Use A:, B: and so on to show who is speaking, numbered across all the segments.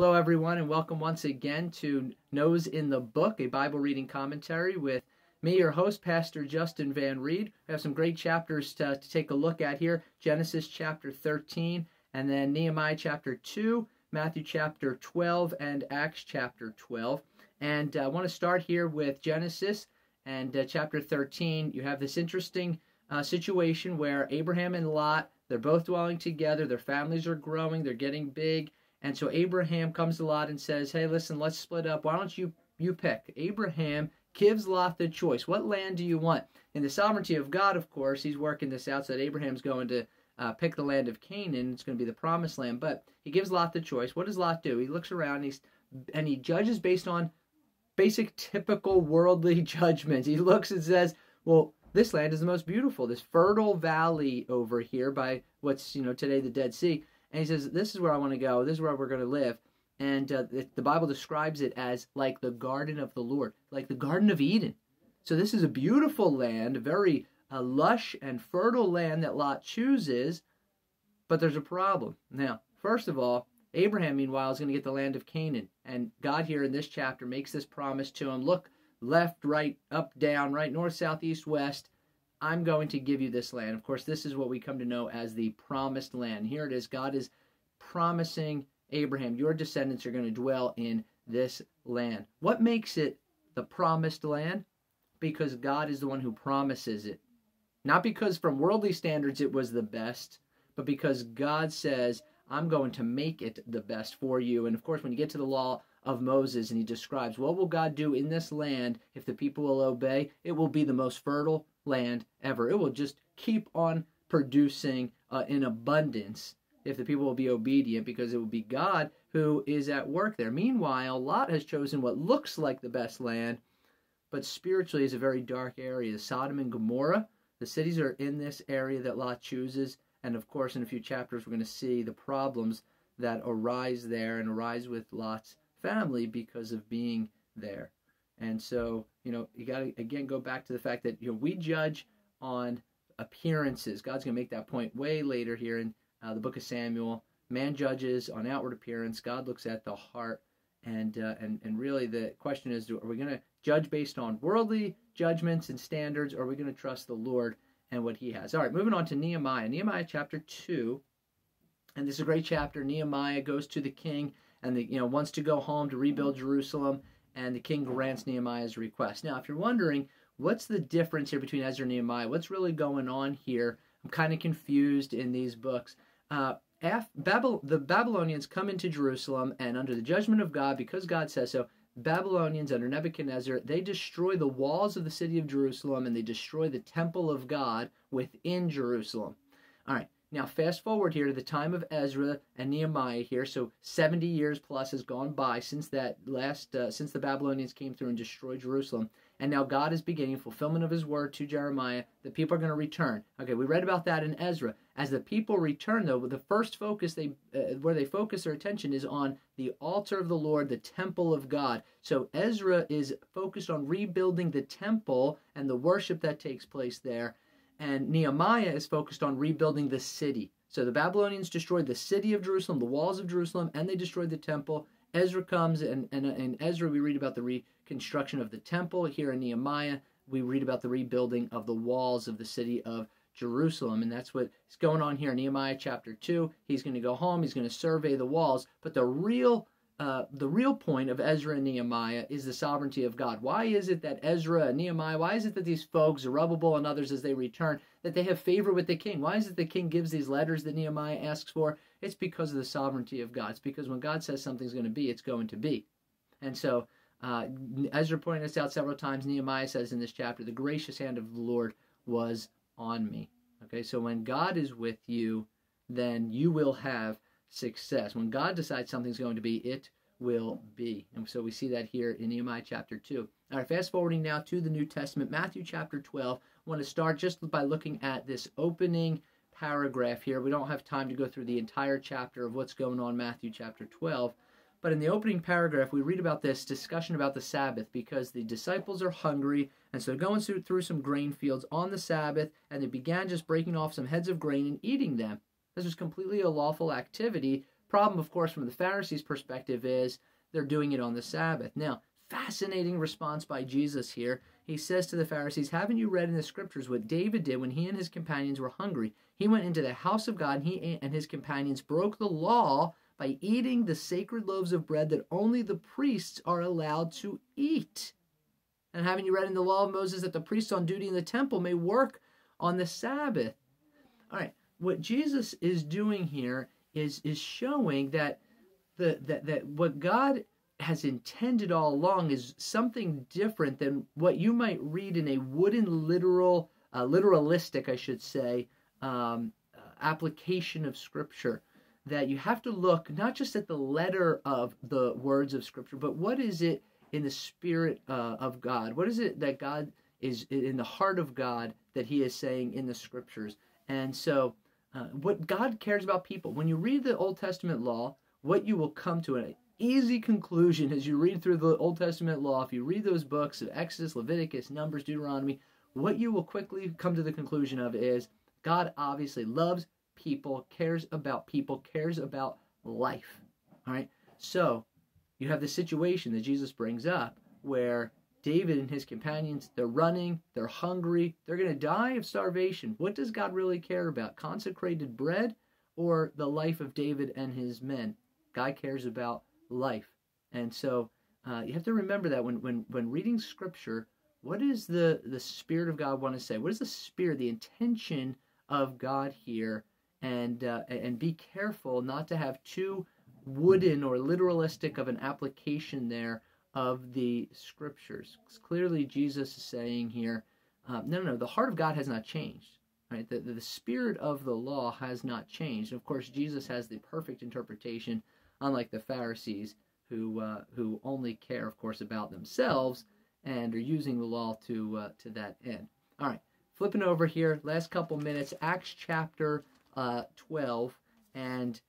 A: Hello, everyone, and welcome once again to Nose in the Book, a Bible reading commentary with me, your host, Pastor Justin Van Reed. We have some great chapters to, to take a look at here Genesis chapter 13, and then Nehemiah chapter 2, Matthew chapter 12, and Acts chapter 12. And uh, I want to start here with Genesis and uh, chapter 13. You have this interesting uh, situation where Abraham and Lot, they're both dwelling together, their families are growing, they're getting big and so Abraham comes to Lot and says, "Hey, listen, let's split up. Why don't you you pick?" Abraham gives Lot the choice. What land do you want? In the sovereignty of God, of course, he's working this out so that Abraham's going to uh, pick the land of Canaan. It's going to be the promised land. But he gives Lot the choice. What does Lot do? He looks around and, and he judges based on basic, typical worldly judgments. He looks and says, well, this land is the most beautiful. This fertile valley over here by what's, you know, today the Dead Sea and he says, This is where I want to go. This is where we're going to live. And uh, the, the Bible describes it as like the garden of the Lord, like the Garden of Eden. So this is a beautiful land, a very uh, lush and fertile land that Lot chooses. But there's a problem. Now, first of all, Abraham, meanwhile, is going to get the land of Canaan. And God here in this chapter makes this promise to him look left, right, up, down, right, north, south, east, west. I'm going to give you this land. Of course, this is what we come to know as the promised land. Here it is. God is promising Abraham, your descendants are going to dwell in this land. What makes it the promised land? Because God is the one who promises it. Not because from worldly standards it was the best, but because God says, I'm going to make it the best for you. And of course, when you get to the law of Moses and he describes what will God do in this land if the people will obey, it will be the most fertile, land ever. It will just keep on producing uh, in abundance if the people will be obedient because it will be God who is at work there. Meanwhile, Lot has chosen what looks like the best land, but spiritually is a very dark area. Sodom and Gomorrah, the cities are in this area that Lot chooses. And of course, in a few chapters, we're going to see the problems that arise there and arise with Lot's family because of being there. And so, you know, you got to again go back to the fact that you know we judge on appearances. God's going to make that point way later here in uh, the book of Samuel. Man judges on outward appearance. God looks at the heart. And uh, and and really, the question is: Are we going to judge based on worldly judgments and standards, or are we going to trust the Lord and what He has? All right, moving on to Nehemiah. Nehemiah chapter two, and this is a great chapter. Nehemiah goes to the king and the, you know wants to go home to rebuild Jerusalem and the king grants Nehemiah's request. Now, if you're wondering, what's the difference here between Ezra and Nehemiah? What's really going on here? I'm kind of confused in these books. Uh, Babel, the Babylonians come into Jerusalem, and under the judgment of God, because God says so, Babylonians under Nebuchadnezzar, they destroy the walls of the city of Jerusalem and they destroy the temple of God within Jerusalem. All right, now, fast forward here to the time of Ezra and Nehemiah here. So, 70 years plus has gone by since that last, uh, since the Babylonians came through and destroyed Jerusalem. And now God is beginning fulfillment of his word to Jeremiah. The people are going to return. Okay, we read about that in Ezra. As the people return, though, the first focus they, uh, where they focus their attention is on the altar of the Lord, the temple of God. So Ezra is focused on rebuilding the temple and the worship that takes place there and Nehemiah is focused on rebuilding the city. So the Babylonians destroyed the city of Jerusalem, the walls of Jerusalem, and they destroyed the temple. Ezra comes, and, and in Ezra we read about the reconstruction of the temple. Here in Nehemiah, we read about the rebuilding of the walls of the city of Jerusalem. And that's what's going on here in Nehemiah chapter 2. He's going to go home, he's going to survey the walls. But the real uh, the real point of Ezra and Nehemiah is the sovereignty of God. Why is it that Ezra and Nehemiah, why is it that these folks, Zerubbabel and others as they return, that they have favor with the king? Why is it the king gives these letters that Nehemiah asks for? It's because of the sovereignty of God. It's because when God says something's going to be, it's going to be. And so uh, Ezra pointed this out several times. Nehemiah says in this chapter, the gracious hand of the Lord was on me. Okay, so when God is with you, then you will have success. When God decides something's going to be, it will be. And so we see that here in Nehemiah chapter 2. All right, fast forwarding now to the New Testament, Matthew chapter 12. I want to start just by looking at this opening paragraph here. We don't have time to go through the entire chapter of what's going on Matthew chapter 12. But in the opening paragraph, we read about this discussion about the Sabbath because the disciples are hungry, and so they're going through some grain fields on the Sabbath, and they began just breaking off some heads of grain and eating them. This was completely a lawful activity, Problem, of course, from the Pharisees' perspective is they're doing it on the Sabbath. Now, fascinating response by Jesus here. He says to the Pharisees, Haven't you read in the scriptures what David did when he and his companions were hungry? He went into the house of God and he and his companions broke the law by eating the sacred loaves of bread that only the priests are allowed to eat. And haven't you read in the law of Moses that the priests on duty in the temple may work on the Sabbath? All right, what Jesus is doing here is is showing that the that, that what God has intended all along is something different than what you might read in a wooden literal uh, literalistic I should say um, uh, application of scripture that you have to look not just at the letter of the words of scripture but what is it in the spirit uh, of God? What is it that God is in the heart of God that he is saying in the scriptures? And so uh, what God cares about people. When you read the Old Testament law, what you will come to an easy conclusion as you read through the Old Testament law, if you read those books of Exodus, Leviticus, Numbers, Deuteronomy, what you will quickly come to the conclusion of is God obviously loves people, cares about people, cares about life. All right? So, you have the situation that Jesus brings up where David and his companions, they're running, they're hungry, they're going to die of starvation. What does God really care about? Consecrated bread or the life of David and his men? God cares about life. And so uh, you have to remember that when, when, when reading scripture, what does the, the Spirit of God want to say? What is the Spirit, the intention of God here? And, uh, and be careful not to have too wooden or literalistic of an application there of the scriptures. Clearly, Jesus is saying here, uh, no, no, no, the heart of God has not changed. Right? The, the spirit of the law has not changed. And of course, Jesus has the perfect interpretation, unlike the Pharisees, who uh, who only care, of course, about themselves and are using the law to uh, to that end. All right, flipping over here, last couple minutes, Acts chapter uh, 12, and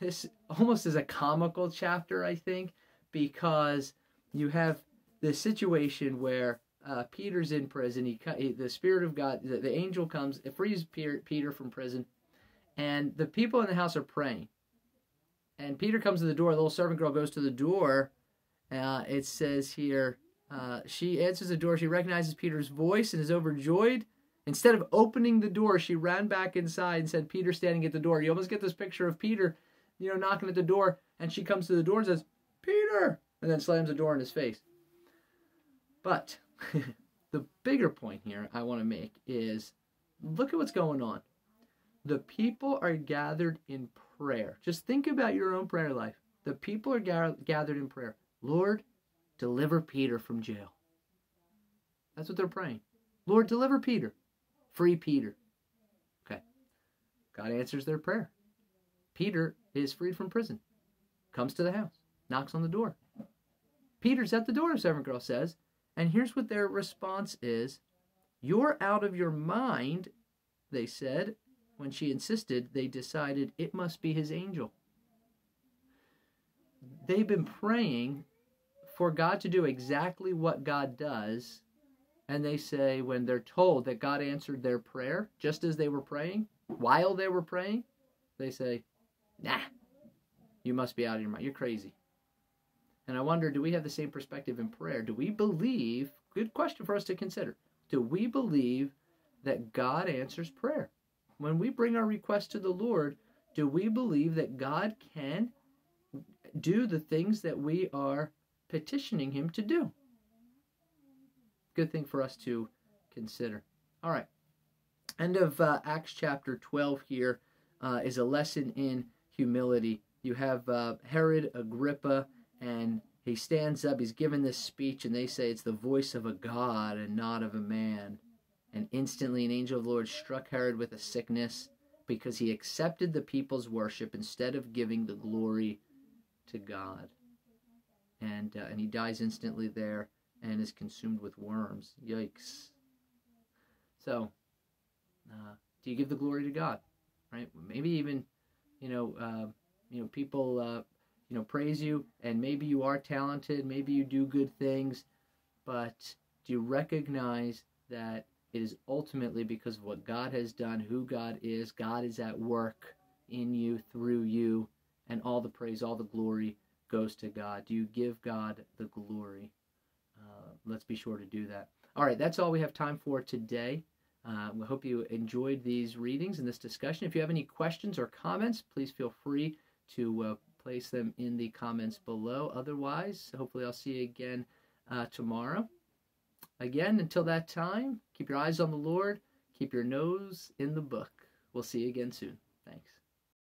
A: this almost is a comical chapter, I think, because you have the situation where uh, Peter's in prison. He, he, the Spirit of God, the, the angel comes, it frees Peter, Peter from prison, and the people in the house are praying. And Peter comes to the door. The little servant girl goes to the door. Uh, it says here, uh, she answers the door. She recognizes Peter's voice and is overjoyed. Instead of opening the door, she ran back inside and said, Peter standing at the door. You almost get this picture of Peter, you know, knocking at the door. And she comes to the door and says, Peter, and then slams the door in his face. But the bigger point here I want to make is look at what's going on. The people are gathered in prayer. Just think about your own prayer life. The people are gathered in prayer. Lord, deliver Peter from jail. That's what they're praying. Lord, deliver Peter. Free Peter. Okay. God answers their prayer. Peter is freed from prison, comes to the house, knocks on the door. Peter's at the door, servant girl says. And here's what their response is You're out of your mind, they said. When she insisted, they decided it must be his angel. They've been praying for God to do exactly what God does. And they say, when they're told that God answered their prayer just as they were praying, while they were praying, they say, Nah, you must be out of your mind. You're crazy. And I wonder, do we have the same perspective in prayer? Do we believe, good question for us to consider, do we believe that God answers prayer? When we bring our request to the Lord, do we believe that God can do the things that we are petitioning Him to do? Good thing for us to consider. All right. End of uh, Acts chapter 12 here uh, is a lesson in humility. You have uh, Herod Agrippa and he stands up, he's given this speech, and they say it's the voice of a God and not of a man. And instantly an angel of the Lord struck Herod with a sickness because he accepted the people's worship instead of giving the glory to God. And, uh, and he dies instantly there and is consumed with worms. Yikes. So, uh, do you give the glory to God? Right? Maybe even, you know, uh, you know, people uh, you know, praise you, and maybe you are talented, maybe you do good things, but do you recognize that it is ultimately because of what God has done, who God is, God is at work in you, through you, and all the praise, all the glory goes to God? Do you give God the glory? Uh, let's be sure to do that. All right, that's all we have time for today. Uh, we hope you enjoyed these readings and this discussion. If you have any questions or comments, please feel free to uh, place them in the comments below. Otherwise, hopefully, I'll see you again uh, tomorrow. Again, until that time, keep your eyes on the Lord, keep your nose in the book. We'll see you again soon. Thanks.